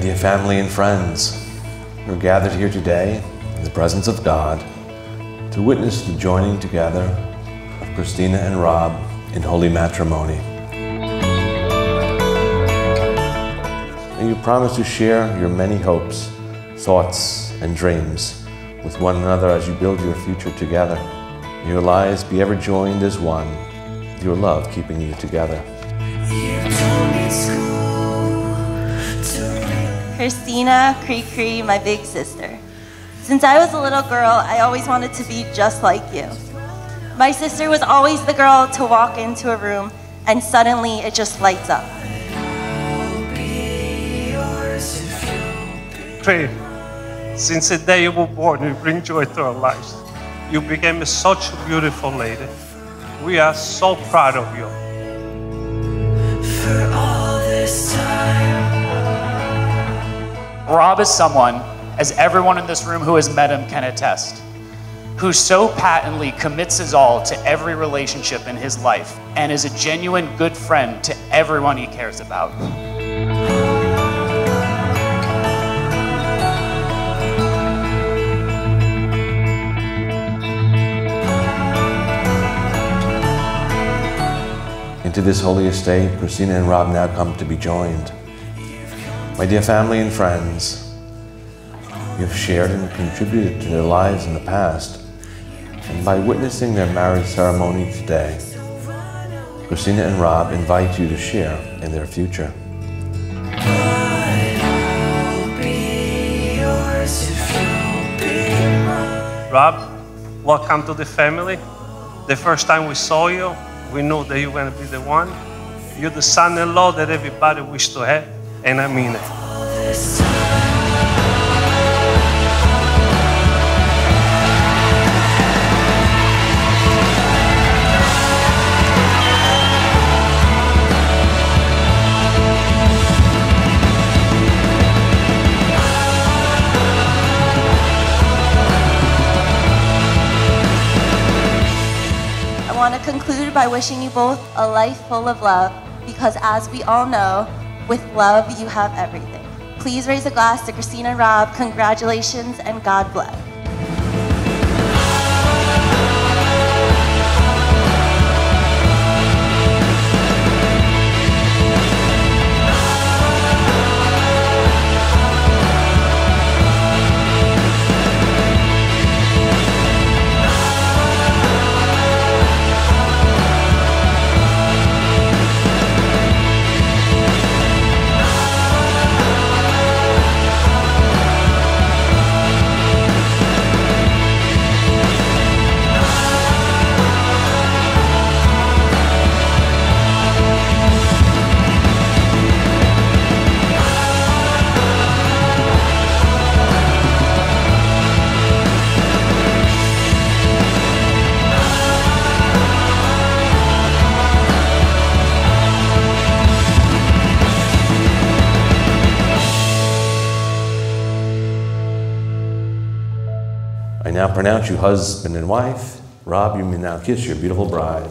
dear family and friends, we're gathered here today in the presence of God to witness the joining together of Christina and Rob in holy matrimony. And you promise to share your many hopes, thoughts, and dreams with one another as you build your future together. Your lives be ever joined as one, your love keeping you together. Christina Cree Cree, my big sister. Since I was a little girl, I always wanted to be just like you. My sister was always the girl to walk into a room and suddenly it just lights up. Cree, since the day you were born, you bring joy to our lives. You became such a beautiful lady. We are so proud of you. Rob is someone, as everyone in this room who has met him can attest, who so patently commits his all to every relationship in his life and is a genuine good friend to everyone he cares about. Into this holy estate, Christina and Rob now come to be joined. My dear family and friends, you have shared and contributed to their lives in the past, and by witnessing their marriage ceremony today, Christina and Rob invite you to share in their future. Rob, welcome to the family. The first time we saw you, we knew that you were going to be the one. You're the son-in-law that everybody wished to have, and I mean it. I want to conclude by wishing you both a life full of love because, as we all know, with love you have everything. Please raise a glass to Christina and Rob. Congratulations and God bless. I now pronounce you husband and wife. Rob, you may now kiss your beautiful bride.